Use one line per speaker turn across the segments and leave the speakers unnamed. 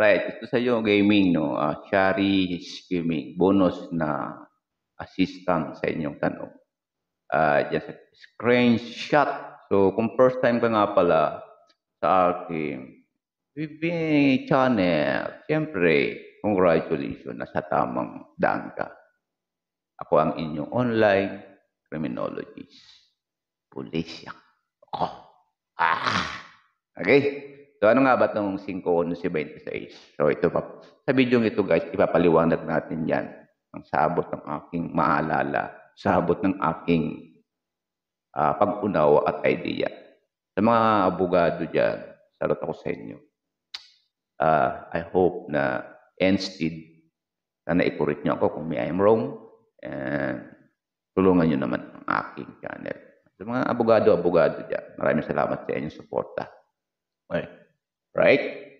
Alright, ito sa iyo gaming, no? Uh, Shari's Gaming, bonus na assistant sa inyong tanong. Uh, just a screenshot. So, kung first time ka nga pala sa aking BB channel, siyempre, congratulations, nasa tamang daan ka. Ako ang inyong online criminologist. Pulisya. Ako. Ah! Okay? So ano nga ba itong 5.11.26? So ito pa. Sa video ito guys, ipapaliwanag natin yan. Ang sabot ng aking maalala. Sabot ng aking uh, pag-unawa at idea. Sa mga abogado dyan, salot ako sa inyo. Uh, I hope na instead na naikurit niyo ako kung may I'm wrong. And tulungan niyo naman ang aking channel. Sa mga abogado-abogado dyan, maraming salamat sa inyong suporta. Okay. Right?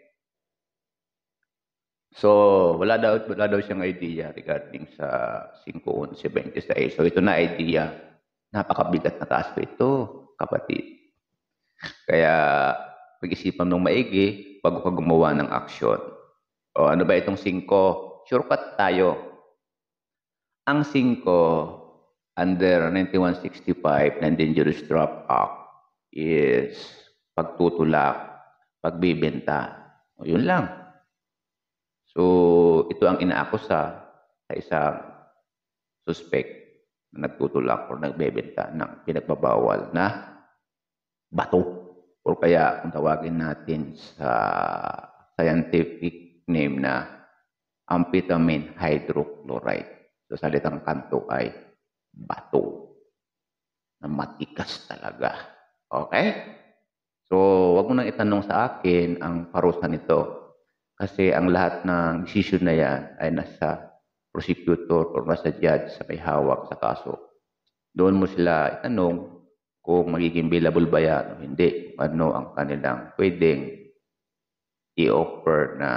So, wala daw, wala daw siyang idea regarding sa 5.11.26. So, ito na idea. Napakabigat na task ito, kapatid. Kaya, pag-isipan ng maigi bago ka gumawa ng action. O, ano ba itong 5? Shortcut tayo. Ang 5, under 9165 ng Dangerous Drop Act is pagtutulak pagbibenta. O yun lang. So, ito ang inaakusa sa isang suspect na nagtutulak o nagbebenta ng pinagbabawal na bato. O kaya kung tawagin natin sa scientific name na amphetamine hydrochloride. So, salitang kanto ay bato na matikas talaga. Okay? So, wag mo nang itanong sa akin ang parusa nito. Kasi ang lahat ng decision na yan ay nasa prosecutor or nasa judge sa may hawak sa kaso. Doon mo sila itanong kung magiging billable ba yan o hindi. Ano ang kanilang pwedeng i-offer na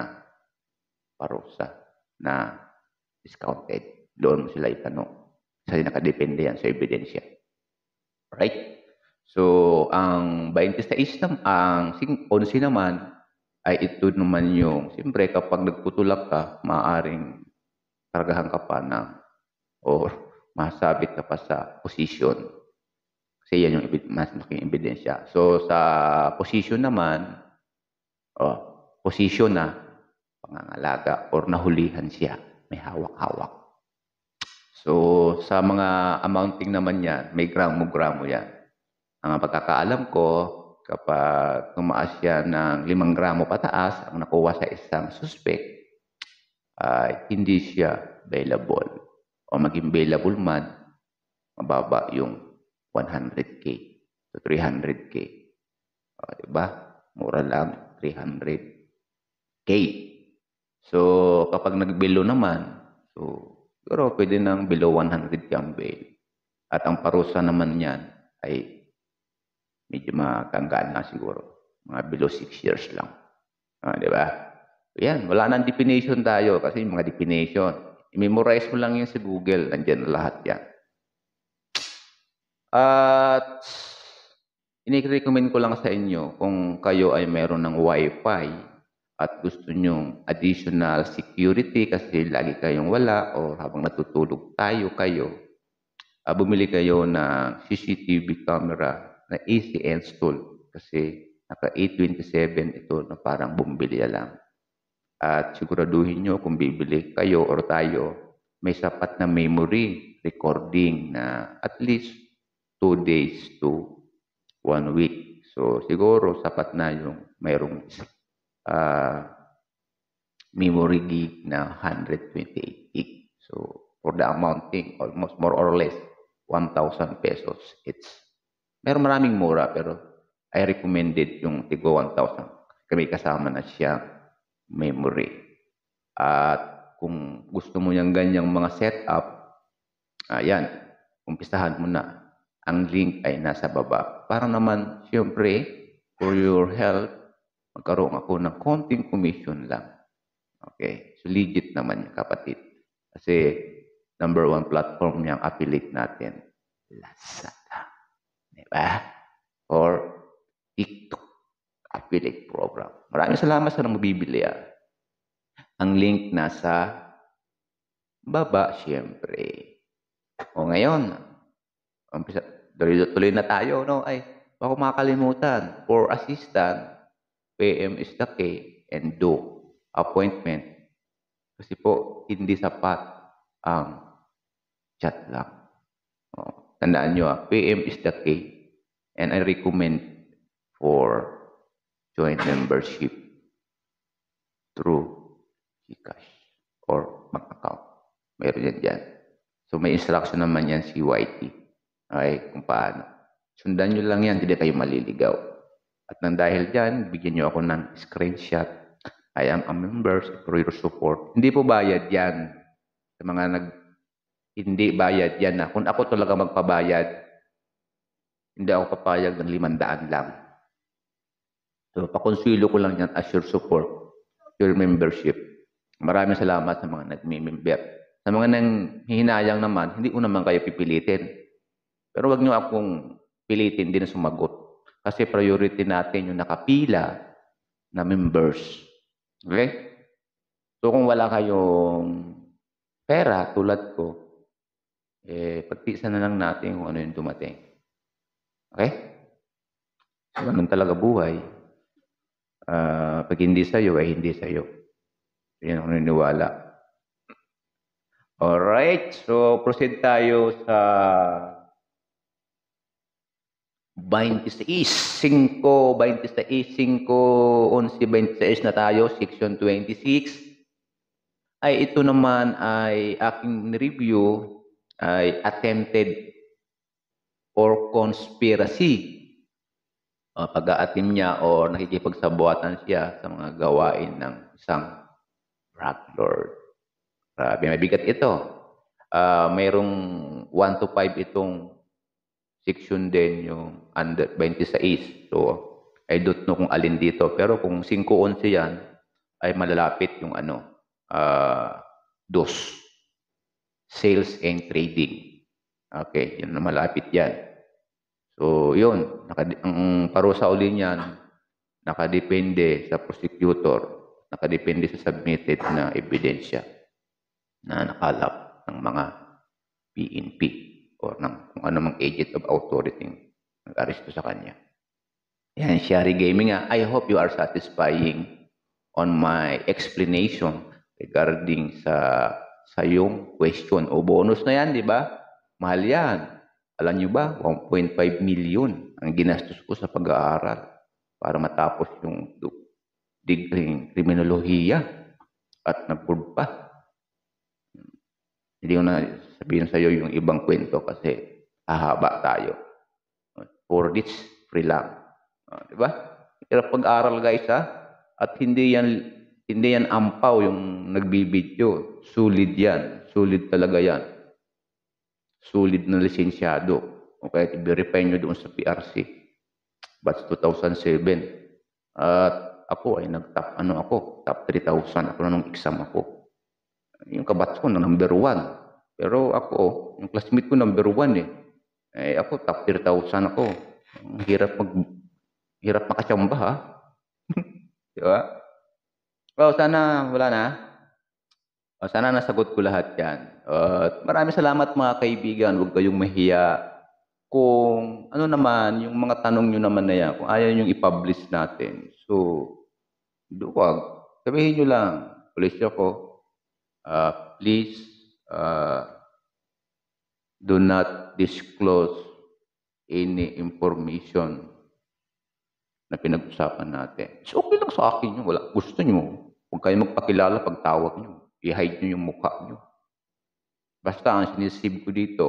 parusa na discounted. Doon mo sila itanong. Kasi nakadepende yan sa ebidensya. Right? So, ang 26 naman, ang 11 naman, ay ito naman yung, siyempre kapag nagputulak ka, maaaring kargahan ka pa ng, or masabit ka pa sa position. Kasi yan yung mas malaking ebidensya. So, sa position naman, oh, position na, pangangalaga, or nahulihan siya, may hawak-hawak. So, sa mga amounting naman yan, may gramo-gramo yan. Ang pagkakaalam ko, kapag tumaas siya ng 5 gramo pataas, ang nakuha sa isang suspect, ay hindi siya available. O maging available man, mababa yung 100K to 300K. O, diba? Mura lang, 300K. So, kapag nag-below naman, so, siguro pwede nang below 100 yung bail. At ang parusa naman niyan ay medyo makanggaan na siguro. Mga below 6 years lang. Ah, di ba? Yan, wala nang definition tayo kasi mga definition. I-memorize mo lang yan sa Google. Nandiyan lahat yan. At ini-recommend ko lang sa inyo kung kayo ay meron ng wifi at gusto nyong additional security kasi lagi kayong wala o habang natutulog tayo kayo, uh, bumili kayo ng CCTV camera na easy install kasi naka 827 ito na parang bumbilya lang. At siguraduhin nyo kung bibili kayo or tayo, may sapat na memory recording na at least 2 days to 1 week. So siguro sapat na yung mayroong uh, memory gig na 128 gig. So for the amounting almost more or less 1,000 pesos. It's Meron maraming mura pero I recommended yung Tigo 1000. Kami kasama na siya memory. At kung gusto mo yung ganyang mga setup, ayan, umpisahan mo na. Ang link ay nasa baba. Para naman, siyempre, for your health, magkaroon ako ng konting commission lang. Okay? So, legit naman yung kapatid. Kasi, number one platform niyang affiliate natin, Lazada. Diba? Or TikTok affiliate program. Maraming salamat sa nang mabibili ah. Ang link nasa baba, siyempre. O ngayon, umpisa, tuloy, na tayo, no? Ay, baka makakalimutan. For assistant, PM is the key and do appointment. Kasi po, hindi sapat ang chat lang. O, tandaan nyo, ah, PM is the key and I recommend for joint membership through Gcash or bank account. Meron yan dyan. So may instruction naman yan si YT. Okay, kung paano. Sundan nyo lang yan, hindi kayo maliligaw. At nang dahil dyan, bigyan nyo ako ng screenshot. I am a member for your support. Hindi po bayad yan. Sa mga nag hindi bayad yan na. Kung ako talaga magpabayad, hindi ako papayag ng limandaan lang. So, pakonsilo ko lang yan as your support, your membership. Maraming salamat sa mga nagmi-member. Sa mga nang hihinayang naman, hindi ko naman kayo pipilitin. Pero wag niyo akong pilitin din sumagot. Kasi priority natin yung nakapila na members. Okay? So kung wala kayong pera tulad ko, eh, pagtisan na lang natin kung ano yung dumating. Okay? So, ganun talaga buhay. Ah, pag hindi sa'yo, ay hindi sa'yo. Yan ang naniniwala. Alright, so proceed tayo sa 26, 5, 26, 5, 11, 26 na tayo, section 26. Ay ito naman ay aking review ay attempted or conspiracy. Uh, pag-aatim niya o nakikipagsabuatan siya sa mga gawain ng isang drug lord. Grabe, mabigat ito. Uh, mayroong 1 to 5 itong section din yung under 26. So, I don't know kung alin dito. Pero kung 5-11 yan, ay malalapit yung ano, uh, dos. Sales and trading. Okay, yun na malapit yan. So, yun. Naka, ang parusa uli niyan, nakadepende sa prosecutor, nakadepende sa submitted na ebidensya na nakalap ng mga PNP or ng kung ano mang agent of authority nag-aresto sa kanya. Yan, Shari Gaming nga. I hope you are satisfying on my explanation regarding sa sa yung question o bonus na yan, di ba? Mahal yan. Alam nyo ba, 1.5 million ang ginastos ko sa pag-aaral para matapos yung degree criminolohiya at nagpurd pa. Hindi ko na sabihin sa iyo yung ibang kwento kasi hahaba tayo. For this, free lang. Uh, di ba? Hirap pag-aral guys ha. At hindi yan hindi yan ampaw yung nagbibidyo. Sulit yan. Sulit talaga yan. Sulit na lisensyado. Okay, i-verify nyo doon sa PRC. Batch 2007. At ako ay nag-top, ano ako, top 3,000. Ako na nung exam ako. Yung kabatch ko number 1. Pero ako, yung classmate ko number 1 eh. Eh ako, top 3,000 ako. Ang hirap mag, hirap makatsamba ha. Di ba? Well, sana wala na. O, sana nasagot ko lahat yan. At maraming salamat mga kaibigan. Huwag kayong mahiya. Kung ano naman, yung mga tanong nyo naman na yan, kung ayaw nyo i-publish natin. So, duwag. Sabihin nyo lang, police ako, uh, please uh, do not disclose any information na pinag-usapan natin. So, okay lang sa akin yun. Wala. Gusto nyo, huwag kayo magpakilala pag tawag nyo. I-hide nyo yung mukha nyo. Basta ang sinisib ko dito,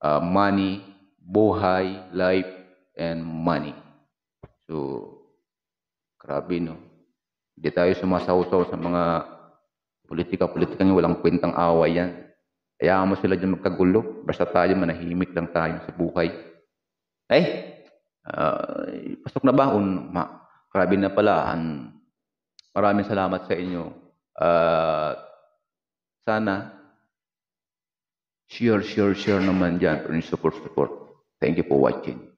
uh, money, buhay, life, and money. So, grabe no. Hindi tayo sumasaw-saw sa mga politika-politika nyo. Walang kwentang away yan. Kaya mo sila dyan magkagulo. Basta tayo, manahimik lang tayo sa buhay. Eh, Uh, pasok na ba? Un, ma, grabe na pala. An, maraming salamat sa inyo. Uh, sana share, share, share naman dyan. Support, support. Thank you for watching.